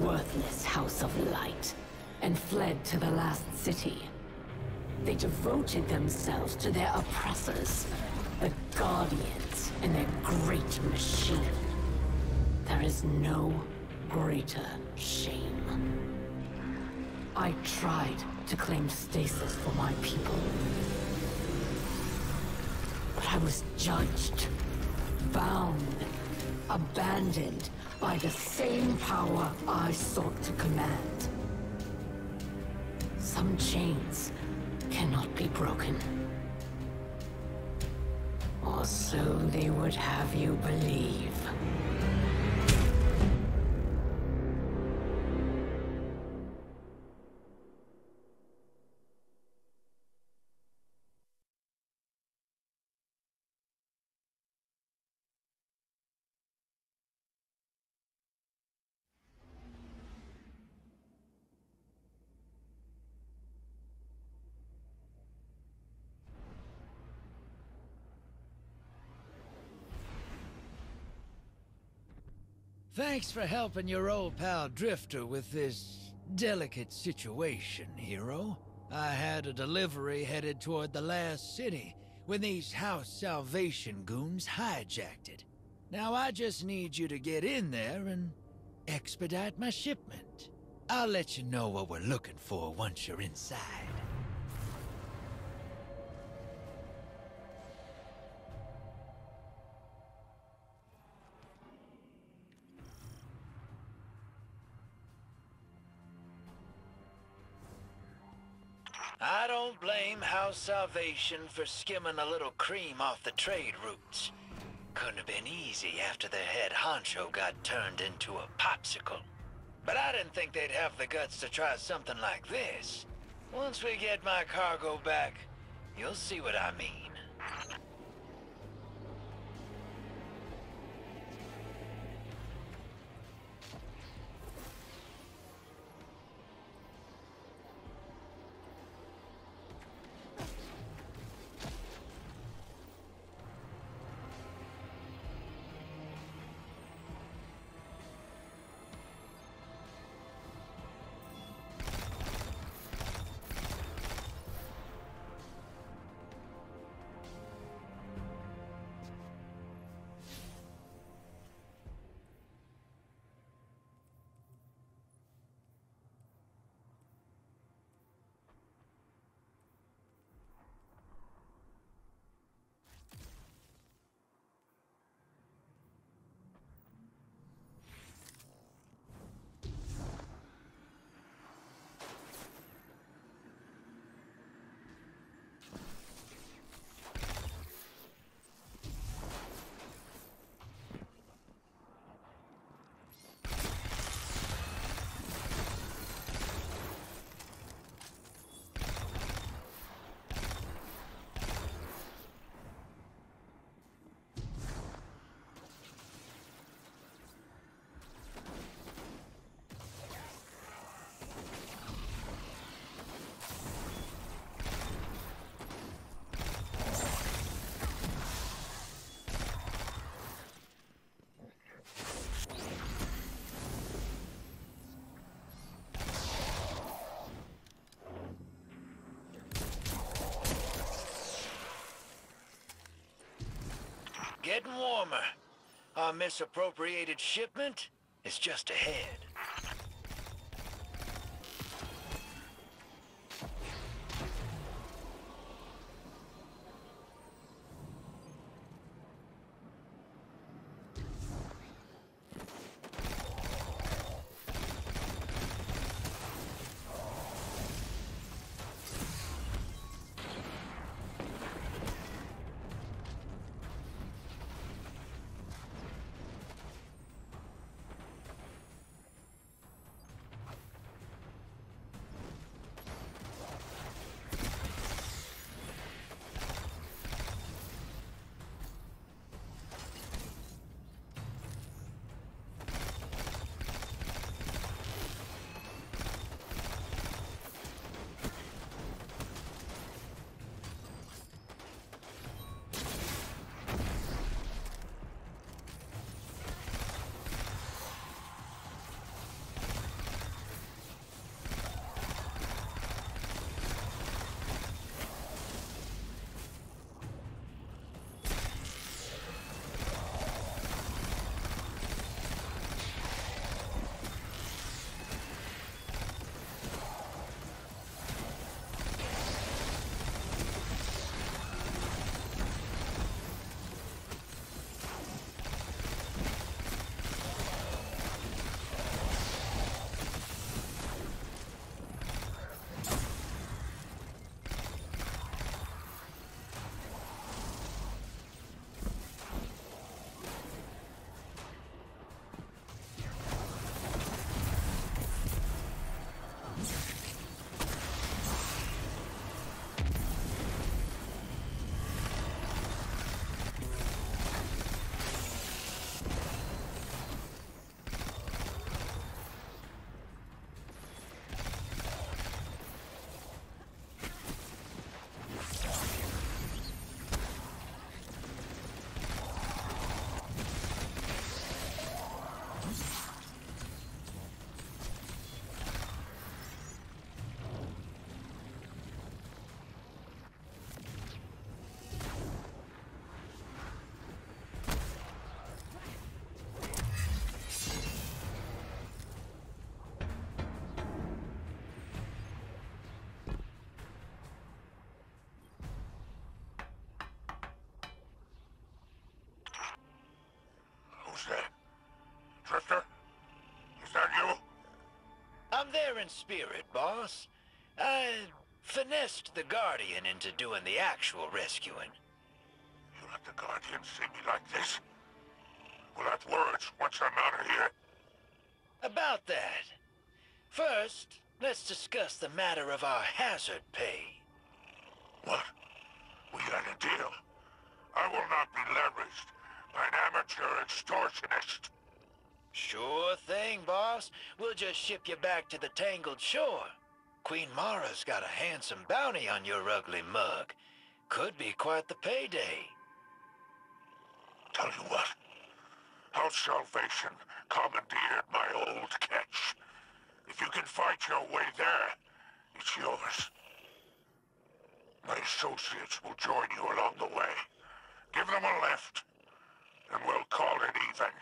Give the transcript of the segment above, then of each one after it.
worthless House of Light and fled to the last city. They devoted themselves to their oppressors, the Guardians and their great machine. There is no greater shame. I tried to claim stasis for my people. But I was judged, bound, abandoned by the same power I sought to command. Some chains cannot be broken. Or so they would have you believe. Thanks for helping your old pal Drifter with this delicate situation, hero. I had a delivery headed toward the last city when these House Salvation goons hijacked it. Now I just need you to get in there and expedite my shipment. I'll let you know what we're looking for once you're inside. Don't blame House Salvation for skimming a little cream off the trade routes. Couldn't have been easy after their head honcho got turned into a popsicle. But I didn't think they'd have the guts to try something like this. Once we get my cargo back, you'll see what I mean. Getting warmer. Our misappropriated shipment is just ahead. In spirit, boss. I finessed the Guardian into doing the actual rescuing. You let the Guardian see me like this? We'll have words once I'm out of here. About that. First, let's discuss the matter of our hazard pay. What? We had a deal. I will not be leveraged by an amateur extortionist. Sure thing, boss. We'll just ship you back to the Tangled Shore. Queen Mara's got a handsome bounty on your ugly mug. Could be quite the payday. Tell you what. House Salvation commandeered my old ketch. If you can fight your way there, it's yours. My associates will join you along the way. Give them a lift, and we'll call it even.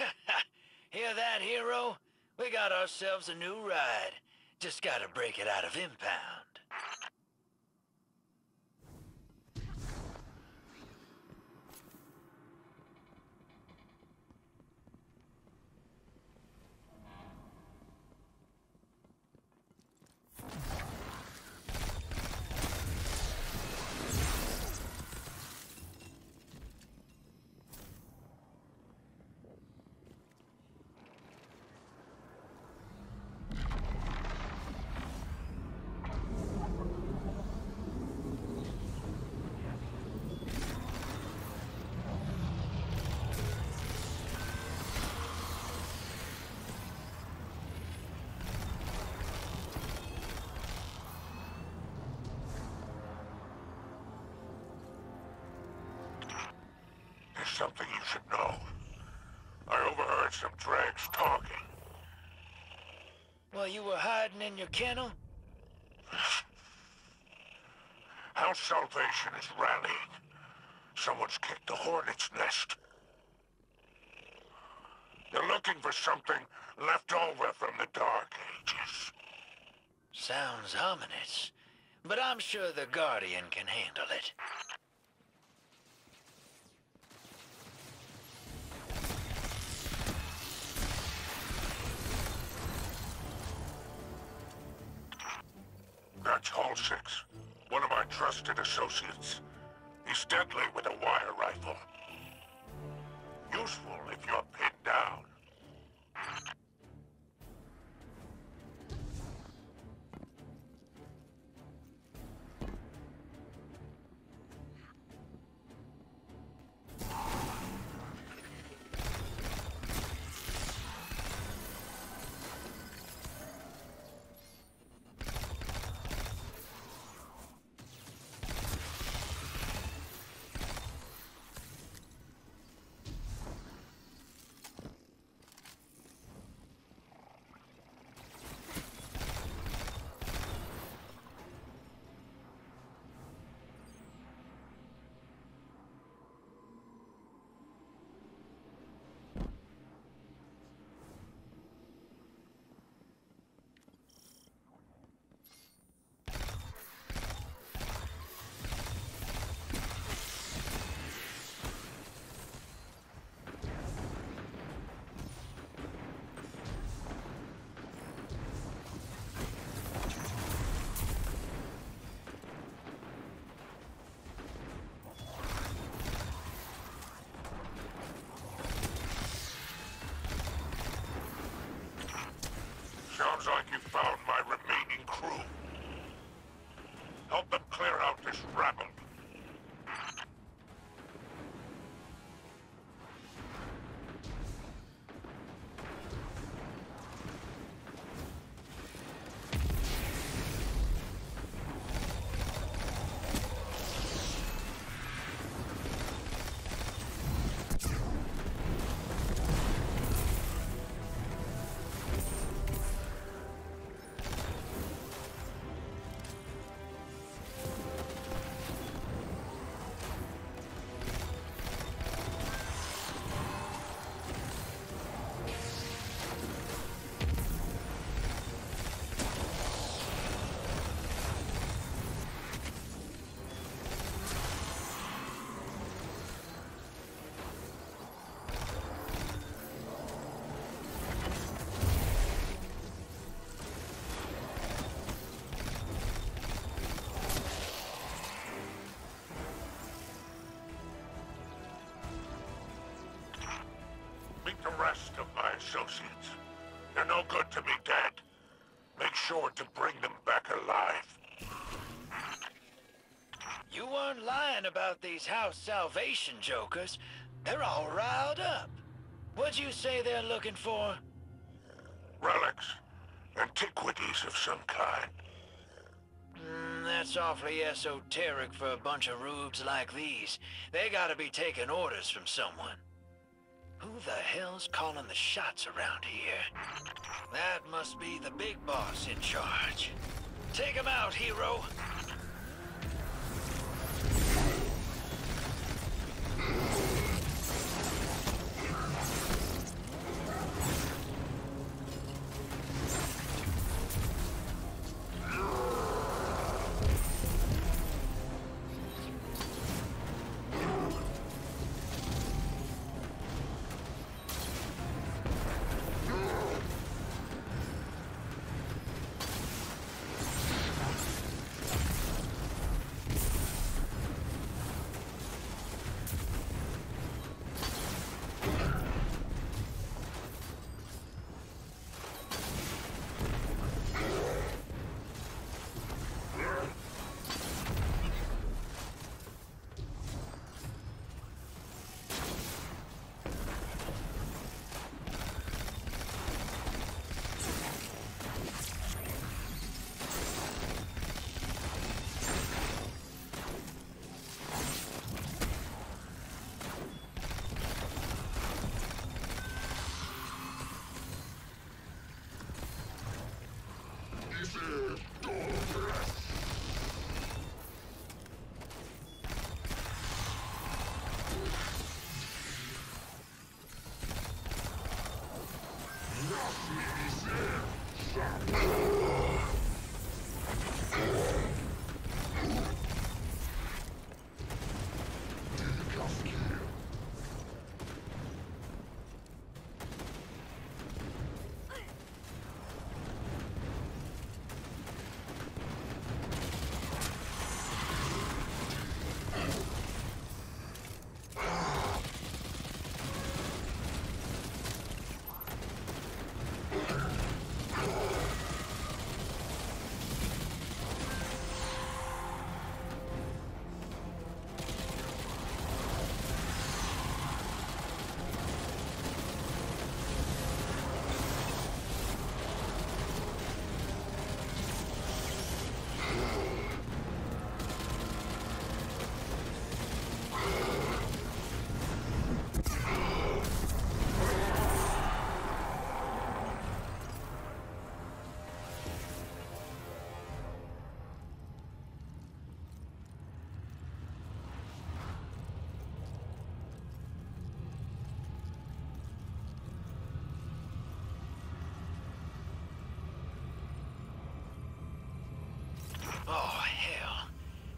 Hear that, hero? We got ourselves a new ride. Just gotta break it out of impound. Something you should know. I overheard some dregs talking. While you were hiding in your kennel? House Salvation is rallying. Someone's kicked the hornet's nest. They're looking for something left over from the Dark Ages. Sounds ominous. But I'm sure the Guardian can handle it. That's Hall 6. One of my trusted associates. He's deadly with a wire rifle. Associates. They're no good to me dead. Make sure to bring them back alive. You weren't lying about these house salvation jokers. They're all riled up. What'd you say they're looking for? Relics. Antiquities of some kind. Mm, that's awfully esoteric for a bunch of rubes like these. They gotta be taking orders from someone. Who the hell's calling the shots around here? That must be the big boss in charge. Take him out, hero!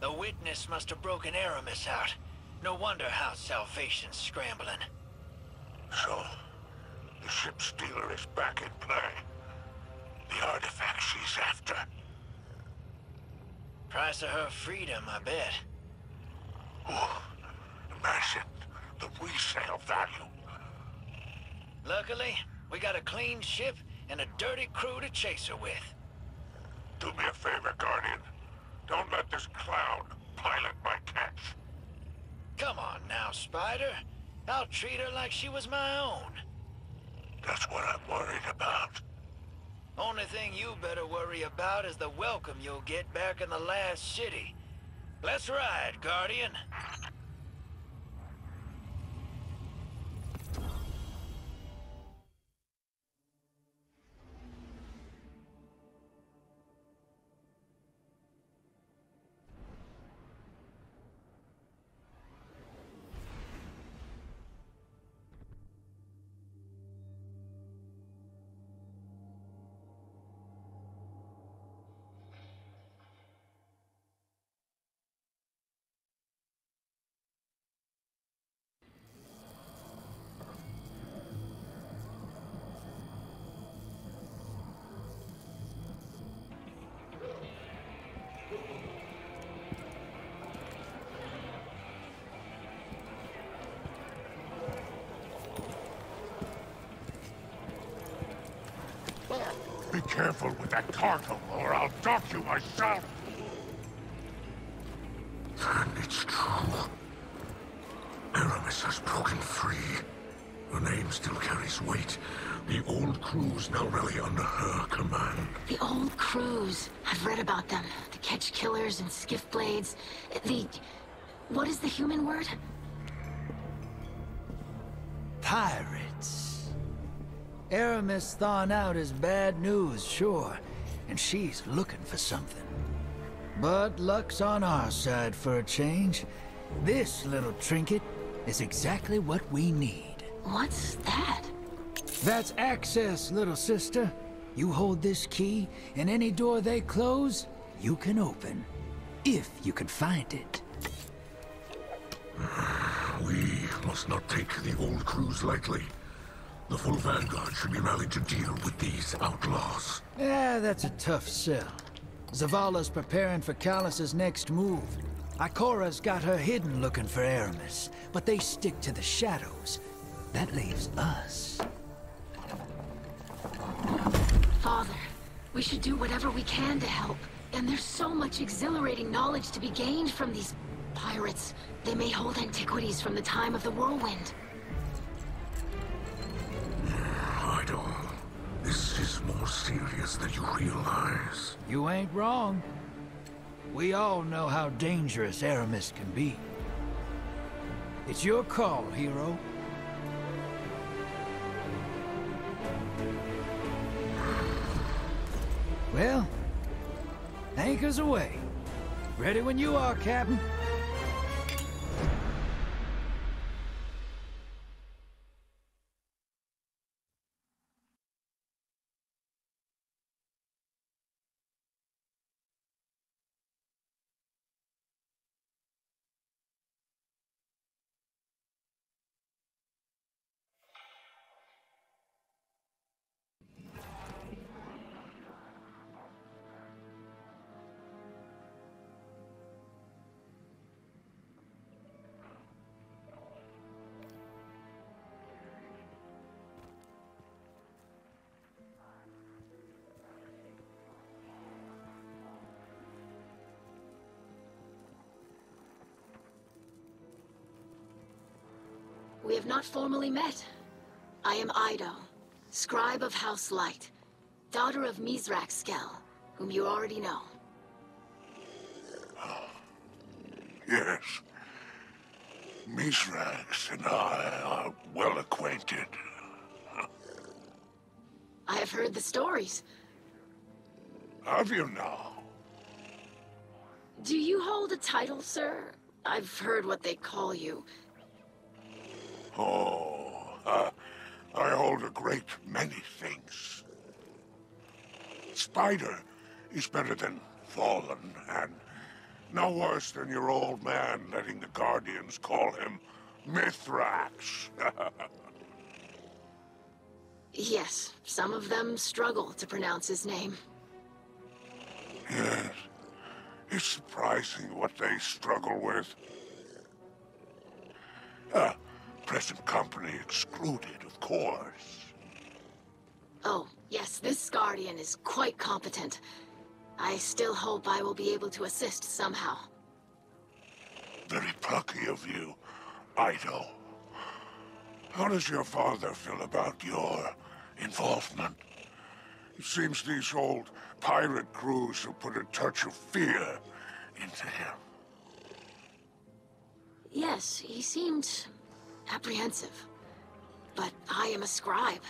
The witness must have broken Eramis out. No wonder how Salvation's scrambling. So, the ship stealer is back in play. The artifact she's after. Price of her freedom, I bet. Oh, imagine the resale value. Luckily, we got a clean ship and a dirty crew to chase her with. Do me a favor, Guardian. Don't let this clown pilot my ketch. Come on now, Spider. I'll treat her like she was my own. That's what I'm worried about. Only thing you better worry about is the welcome you'll get back in the last city. Let's ride, Guardian. Be careful with that cargo, or I'll dock you myself! Then it's true. Eramis has broken free. Her name still carries weight. The old crews now rally under her command. The old crews. I've read about them. The Ketch Killers and Skiff Blades. The... What is the human word? Pirates. Eramis thawing out is bad news, sure. And she's looking for something. But luck's on our side for a change. This little trinket is exactly what we need. What's that? That's access, little sister. You hold this key, and any door they close, you can open. If you can find it. We must not take the old crews lightly. The full Vanguard should be rallied to deal with these outlaws. Yeah, that's a tough sell. Zavala's preparing for Calus's next move. Ikora's got her hidden looking for Eramis, but they stick to the shadows. That leaves us. Father, we should do whatever we can to help. And there's so much exhilarating knowledge to be gained from these pirates. They may hold antiquities from the time of the whirlwind. More serious than you realize. You ain't wrong. We all know how dangerous Eramis can be. It's your call, hero. Well, anchors away. Ready when you are, Captain. We have not formally met. I am Eido, scribe of House Light, daughter of Mithrax Kell, whom you already know. Yes. Mithrax and I are well acquainted. I have heard the stories. Have you now? Do you hold a title, sir? I've heard what they call you. Oh, uh, I hold a great many things. Spider is better than Fallen, and no worse than your old man letting the Guardians call him Mithrax. Yes, some of them struggle to pronounce his name. yes, it's surprising what they struggle with. Uh, present company excluded, of course. Oh, yes, this Guardian is quite competent. I still hope I will be able to assist somehow. Very plucky of you, Eido. How does your father feel about your involvement? It seems these old pirate crews have put a touch of fear into him. Yes, he seemed apprehensive. But I am a scribe.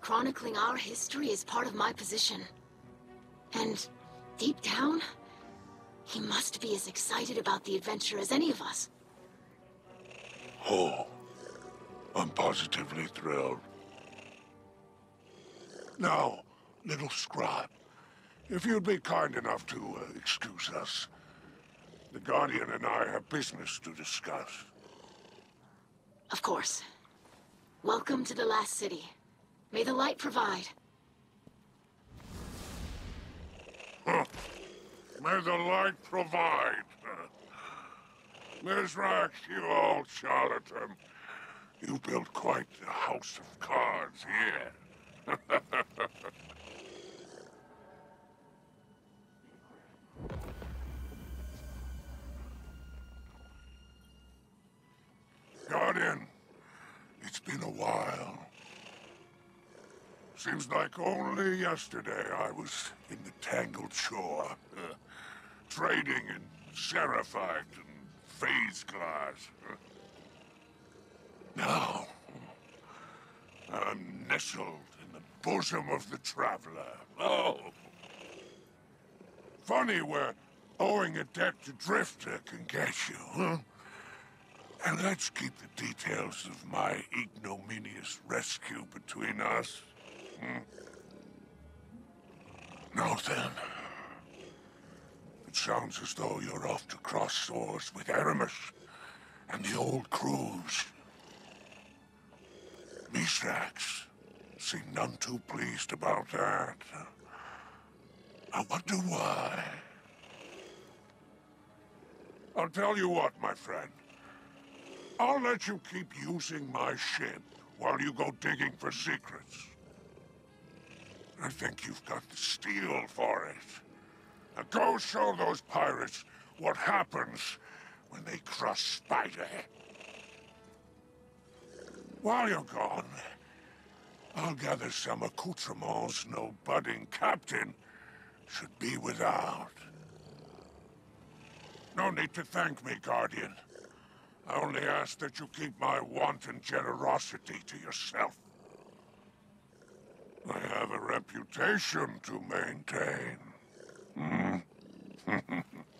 Chronicling our history is part of my position. And deep down, he must be as excited about the adventure as any of us. Oh, I'm positively thrilled. Now, little scribe, if you'd be kind enough to uh, excuse us, the Guardian and I have business to discuss. Of course. Welcome to the last city. May the light provide. May the light provide. Mithrax, you old charlatan. You built quite the house of cards here. only yesterday I was in the Tangled Shore, uh, trading in Seraphite and phase glass. Uh, now, I'm nestled in the bosom of the Traveler. Oh! Funny where owing a debt to Drifter can get you, huh? And let's keep the details of my ignominious rescue between us. Hmm? Now then. It sounds as though you're off to cross swords with Eramis and the old crews. Mithrax seem none too pleased about that. I wonder why. I'll tell you what, my friend. I'll let you keep using my ship while you go digging for secrets. I think you've got the steel for it. Now go show those pirates what happens when they cross Spider. While you're gone, I'll gather some accoutrements no budding captain should be without. No need to thank me, Guardian. I only ask that you keep my wanton generosity to yourself. I have a reputation to maintain. Hmm?